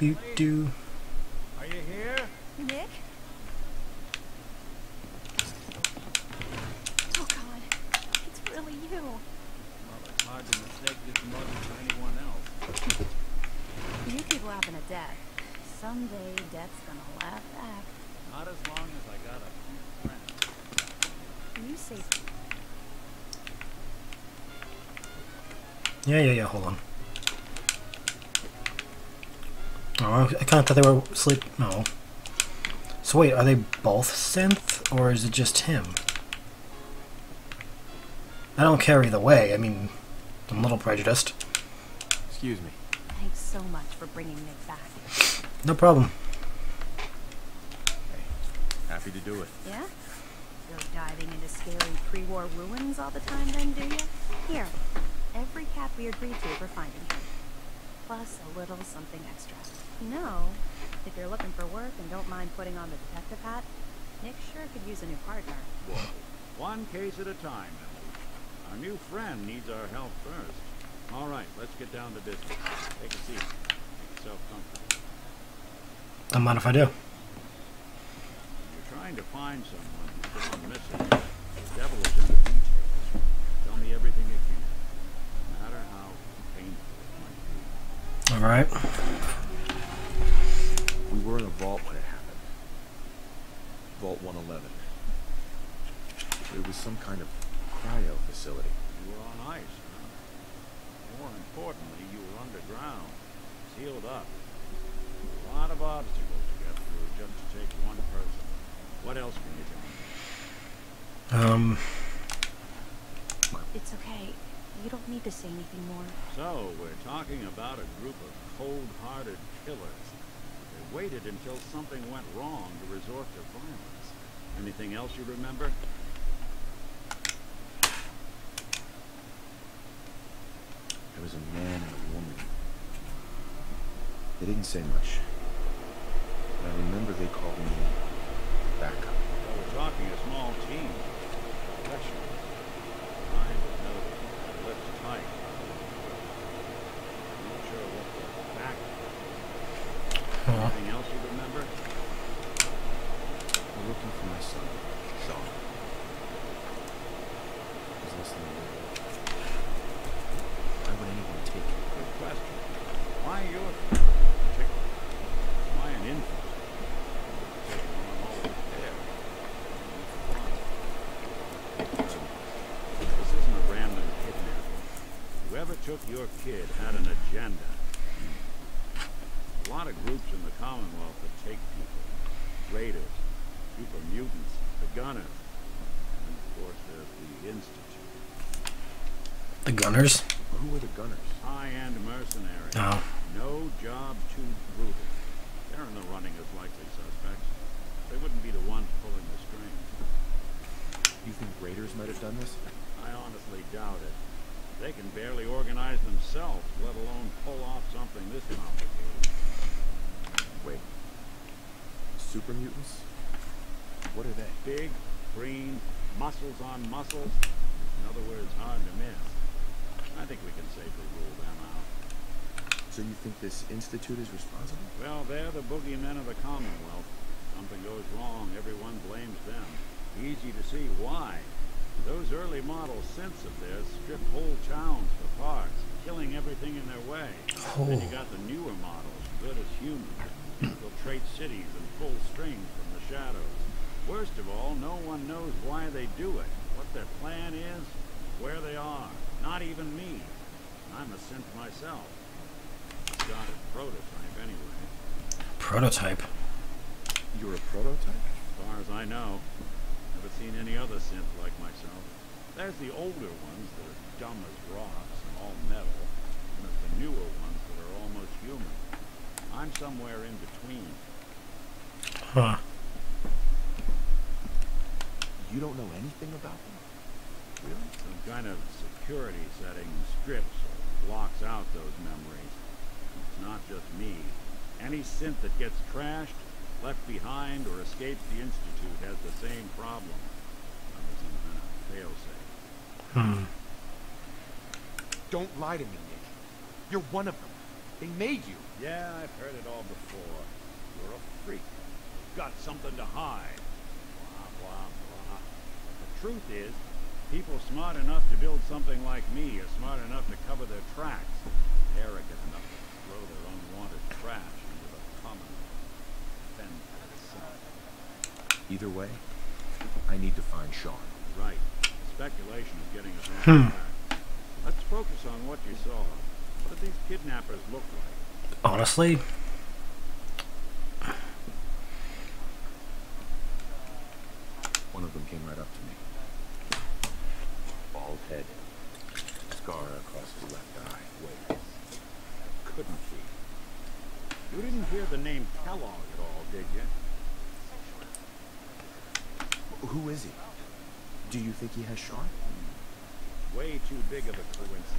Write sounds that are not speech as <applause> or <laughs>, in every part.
boot do. Are you here? Nick? Oh god, it's really you. Well, it's hard to mistake this mother for anyone else. You keep laughing at death. Someday death's gonna laugh back. Not as long as I got a few friends. You say Yeah, yeah, yeah. Hold on. Oh, I kind of thought they were sleep. No. So wait, are they both synth, or is it just him? I don't care either way. I mean, I'm a little prejudiced. Excuse me. thanks so much for bringing Nick back. No problem. Happy to do it. Yeah? Go diving into scary pre-war ruins all the time then, do you? Here, every cap we agreed to for finding him. Plus a little something extra. You know, if you're looking for work and don't mind putting on the detective hat, Nick sure could use a new partner. Whoa. One case at a time, Ellie. Our new friend needs our help first. All right, let's get down to business. Take a seat. Make yourself comfortable. Don't mind if I do. You're trying to find someone who's gone missing. The devil is in the details. Tell me everything you can. No matter how painful it. All right. We were in a vault when it happened. Vault 111. It was some kind of cryo facility. You were on ice, huh? More importantly, you were underground, sealed up. A lot of obstacles to get through just to take one person. What else can you tell me? Um. It's okay. You don't need to say anything more. So, we're talking about a group of cold-hearted killers. They waited until something went wrong to resort to violence. Anything else you remember? There was a man and a woman. They didn't say much. But I remember they called me backup. Well, we're talking a small team. Professionals. Kind of know their lips tight. Not sure what the back. Huh. Anything else you remember? We're looking for my son, Sean. He's less than a year old. Why would anyone take him? Good question. Why yours? Particular. Why an infant? Taking on all the care. This isn't a random kidnapping. Whoever took your kid had an agenda. A lot of groups in the Commonwealth that take people. Raiders, super mutants, the Gunners, and of course there's the Institute. The Gunners. Who are the gunners? High-end mercenaries. Oh. No job too brutal. They're in the running as likely suspects. They wouldn't be the ones pulling the strings. You think raiders might have done this? I honestly doubt it. They can barely organize themselves, let alone pull off something this complicated. Wait. Super mutants? What are they? Big, green, muscles on muscles. In other words, hard to miss. I think we can safely rule them out. So you think this institute is responsible? Well, they're the boogeymen of the Commonwealth. Something goes wrong, everyone blames them. Easy to see why. Those early model synths of theirs stripped whole towns for parts, killing everything in their way. Then you Oh. got the newer models, good as humans, infiltrate cities and pull strings from the shadows. Worst of all, no one knows why they do it, what their plan is, where they are. Not even me. I'm a synth myself. Got a prototype anyway. Prototype. You're a prototype? As far as I know, never seen any other synth like myself. There's the older ones that are dumb as rocks and all metal, and there's the newer ones that are almost human. I'm somewhere in between. Huh. You don't know anything about them? Really? Some kind of security setting strips or blocks out those memories. It's not just me. Any synth that gets trashed, left behind, or escapes the Institute has the same problem. Under some kind of failsafe. Hmm. Don't lie to me, Nick. You're one of them. They made you. Yeah, I've heard it all before. You're a freak. Got something to hide. Blah, blah, blah. The truth is, people smart enough to build something like me are smart enough to cover their tracks. Arrogant enough to throw their unwanted trash into the common fend for the sun. Either way, I need to find Sean. Right. Speculation is getting us on Hmm. track. Let's focus on what you saw. What did these kidnappers look like? Honestly, One of them came right up to me. Bald head. Scar across the left eye. Wait. Couldn't be. You didn't hear the name Kellogg at all, did you? Who is he? Do you think he has Sean? Way too big of a coincidence.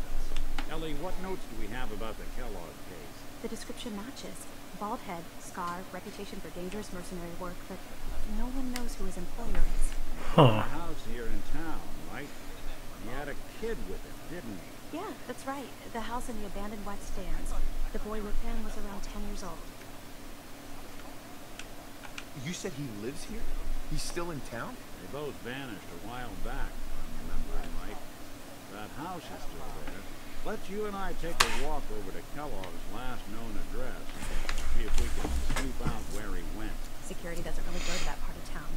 Ellie, what notes do we have about the Kellogg case? The description matches. Bald head, scar, reputation for dangerous mercenary work, but no one knows who his employer is. huh? A house here in town, right? He had a kid with him, didn't he? Yeah, that's right. The house in the abandoned West Stands. The boy worked in was around 10 years old. You said he lives here? He's still in town? They both vanished a while back, if I'm remembering right. That house is still there. Let's you and I take a walk over to Kellogg's last known address. See if we can snoop out where he went. Security doesn't really go to that part of town.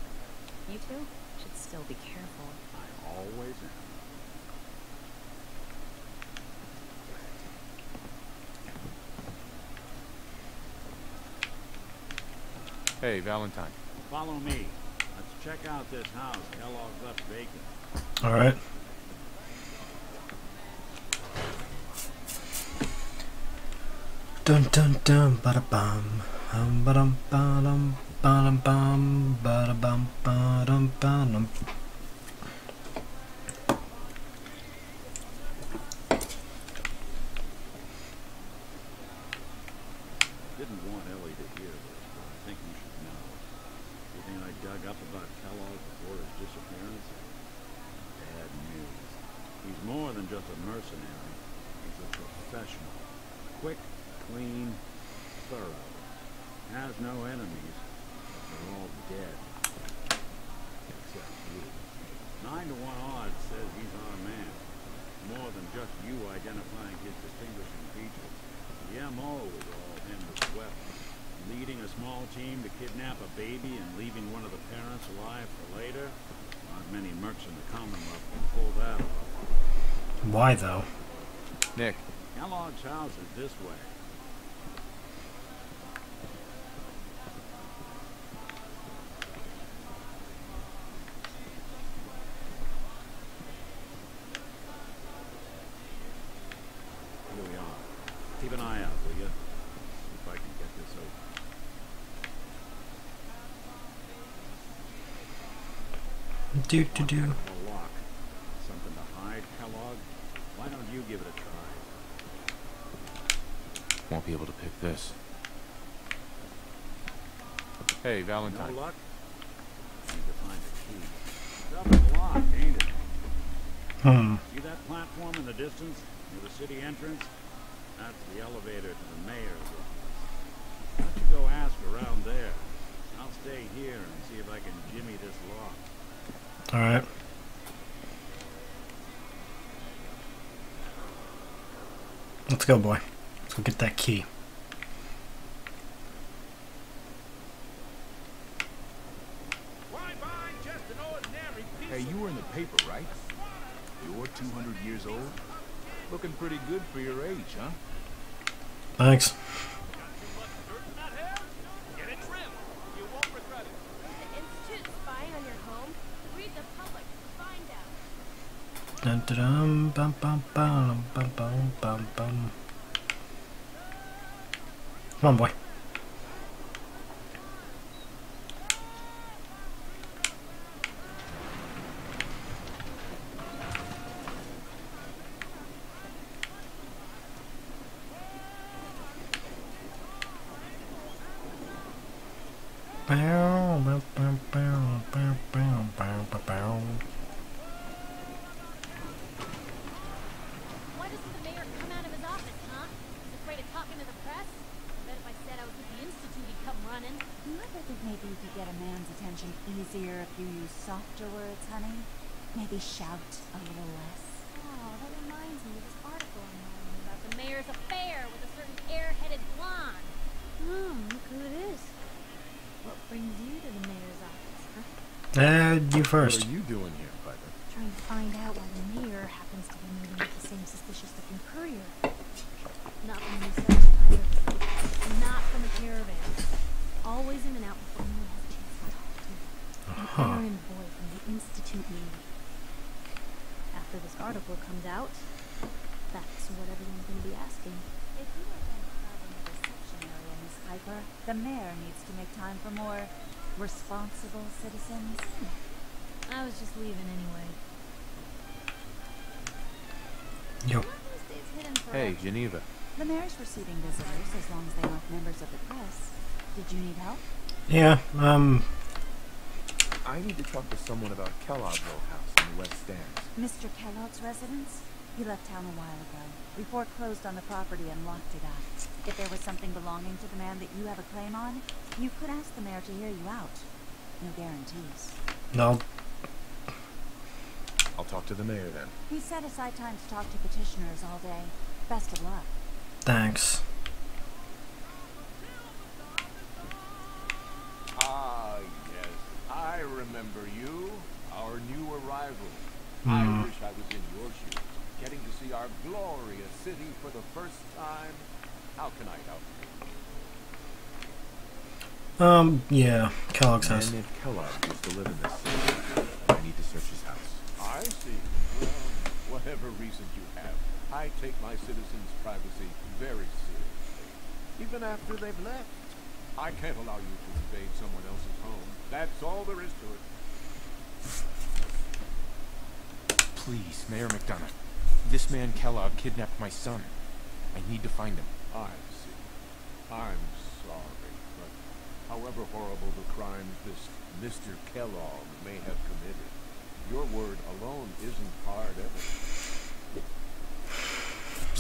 You two should still be careful. I always am. Hey, Valentine. Follow me. Check out this house Kellogg's left vacant. All right. Dun dun dun ba da bum ba dum ba dum ba dum bum ba da bum ba dum ba dum more than just a mercenary. He's a professional. Quick, clean, thorough. Has no enemies. They're all dead. Except you. Nine to one odds says he's our man. More than just you identifying his distinguishing features. The MO was all him as well. Leading a small team to kidnap a baby and leaving one of the parents alive for later? Not many mercs in the Commonwealth can pull that off. Why though? Nick, Kellogg's house is this way. Here we are. Keep an eye out, will you? See if I can get this open. Do do do. A lock. Something to hide, Kellogg? Why don't you give it a try? won't be able to pick this. Hey, No Valentine. luck? Need to find a key. Double locked, ain't it? Hmm. See that platform in the distance, near the city entrance? That's the elevator to the mayor's office. Why don't you go ask around there? I'll stay here and see if I can jimmy this lock. All Let's go, boy. Let's go get that key. Hey, you were in the paper, right? You're 200 years old? Looking pretty good for your age, huh? Thanks. The Institute spying on your home? Read the public. Find out. Dun dun bum bum bum bum bum bum bum. Come on, boy. Bow, bow, bow, bow, bow, bow, bow, bow, bow. Why doesn't the mayor come out of his office, huh? He's afraid of talking to the I think maybe you could get a man's attention easier if you use softer words, honey. Maybe shout a little less. Oh, that reminds me of this article I'm reading about the mayor's affair with a certain air-headed blonde. Hmm, look who it is. What brings you to the mayor's office, huh? Uh, you first. What are you doing here, Piper? Trying to find out why the mayor happens to be meeting with the same suspicious-looking courier. Not from the research either. Not from the caravan. Always in and out before anyone has a chance to talk to him. An Huh. errand boy from the Institute maybe. After this article comes out, that's what everyone's gonna be asking. If you are going to travel in the reception area, Miss Piper, the mayor needs to make time for more responsible citizens. I was just leaving anyway. Yo. Why are these days hidden for Hey, Geneva. The mayor's receiving visitors as long as they aren't members of the press. Did you need help? Yeah, um, I need to talk to someone about Kelloggville House in the West Stands. Mr. Kellogg's residence? He left town a while ago. We foreclosed on the property and locked it up. If there was something belonging to the man that you have a claim on, you could ask the mayor to hear you out. No guarantees. no. I'll talk to the mayor then. He set aside time to talk to petitioners all day. Best of luck. Thanks. Ah, yes. I remember you. Our new arrival. Hmm. I wish I was in your shoes. Getting to see our glorious city for the first time. How can I help you? Um, yeah, Kellogg's A house. man named Kellogg used to live in this city. I need to search his house. I see. Well, whatever reason you have, I take my citizens' privacy very seriously. Even after they've left. I can't allow you to invade someone else's home. That's all there is to it. Please, Mayor McDonough. This man Kellogg kidnapped my son. I need to find him. I see. I'm sorry, but however horrible the crimes this Mr. Kellogg may have committed, your word alone isn't hard evidence.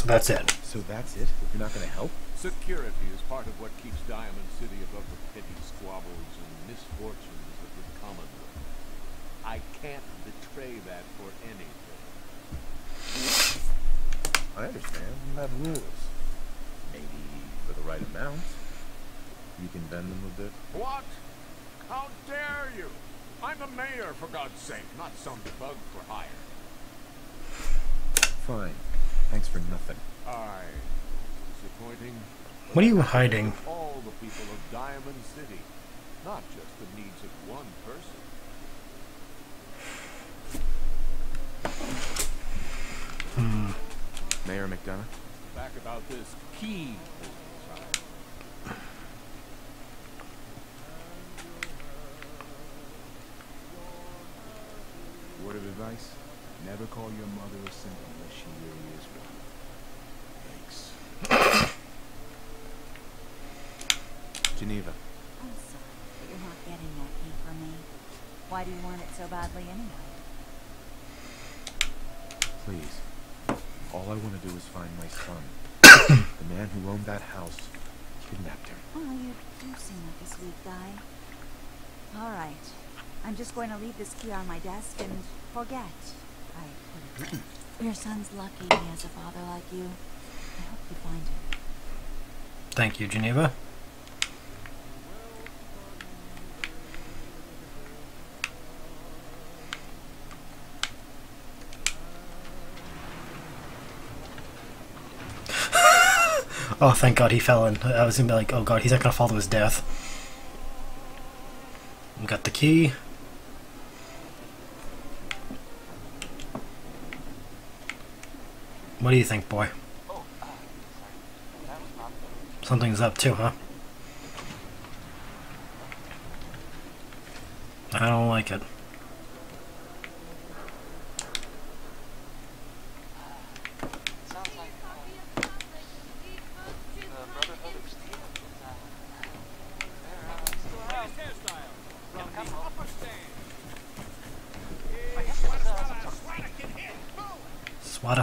So that's it. So that's it? You're not gonna help? Security is part of what keeps Diamond City above the petty squabbles and misfortunes of the Commonwealth. I can't betray that for anything. I understand. You have rules. Maybe for the right amount. You can bend them a bit. What? How dare you? I'm the mayor, for God's sake, not some bug for hire. Fine. Thanks for nothing. Aye. Disappointing. What are you hiding? All the people of Diamond City, not just the needs of one person. Hmm. Mayor McDonough? Back about this key business. Word of advice? Never call your mother a simp unless she really is one. Thanks. <coughs> Geneva. I'm sorry, but you're not getting that key from me. Why do you want it so badly anyway? Please. All I want to do is find my son. <coughs> the man who owned that house kidnapped him. Oh, you do seem like a sweet guy. All right. I'm just going to leave this key on my desk and forget Your son's lucky he has a father like you. I hope you find him. Thank you, Geneva. <laughs> oh, thank God he fell in. I was gonna be like, oh God, he's not gonna fall to his death. We got the key. What do you think, boy? Something's up too, huh? I don't like it.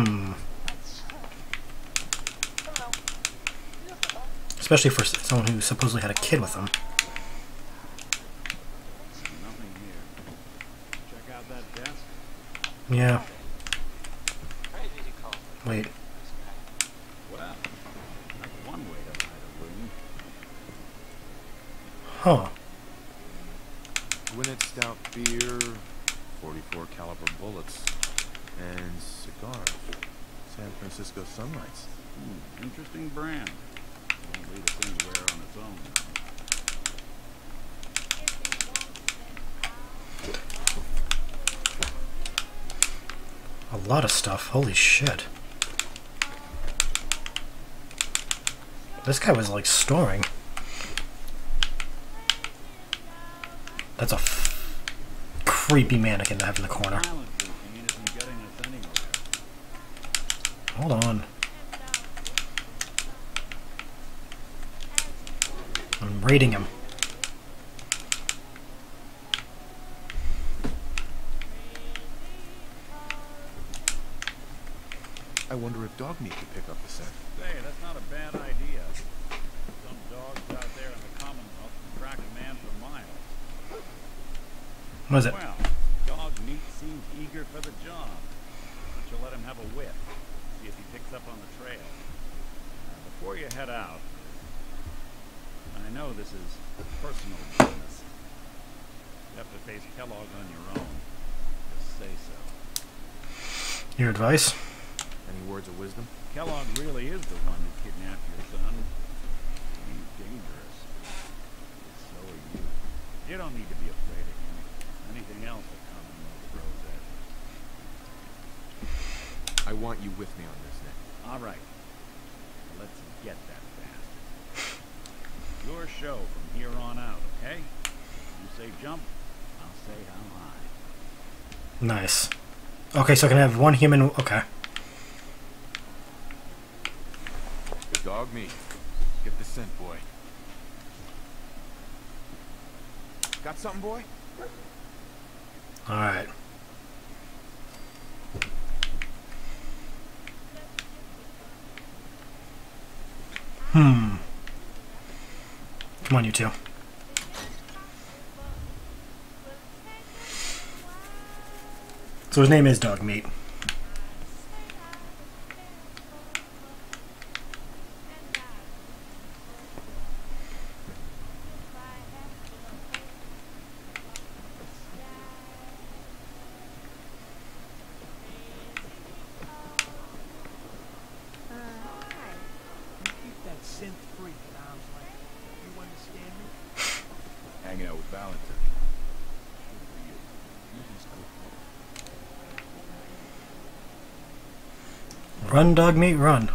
Hmm. Especially for someone who supposedly had a kid with desk. Yeah. Wait. This guy. Well, that's one way to hide a room. Huh. Gwinnett Stout beer, 44 caliber bullets, and cigars. San Francisco Sunlights. Hmm, interesting brand. Won't lead us anywhere on its own. A lot of stuff. Holy shit. This guy was like storing. That's a f- creepy mannequin to have in the corner. Silent routine isn't getting us anywhere. Hold on. I'm raiding him. I wonder if Dogmeat could pick up the scent. Say, that's not a bad idea. Some dogs out there in the Commonwealth can track a man for miles. What is it? Well, dog meat seems eager for the job. Why don't you let him have a whiff? See if he picks up on the trail. Now, before you head out, I know this is personal business. You have to face Kellogg on your own. Just say so. Your advice? Any words of wisdom? Kellogg really is the one who kidnapped your son. He's dangerous. So are you. You don't need to be afraid of him. Anything else will come and throws at you. I want you with me on this, Nick. All right. Let's get that bastard. Your show from here on out, okay? You say jump, I'll say how high. Nice. Okay, so I can have one human. Okay. Dogmeat. Get the scent, boy. Got something, boy? Alright. Hmm. Come on, you two. So his name is Dogmeat. Uh, hi. Keep that synth freak at arm's length. You understand me? Hanging out with Run, Dogmeat, run.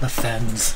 The Fens.